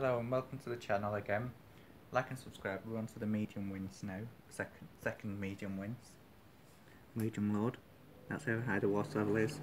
Hello and welcome to the channel again. Like and subscribe. We're on to the medium wins now. Second second medium wins. Medium Lord. That's how high the water level is.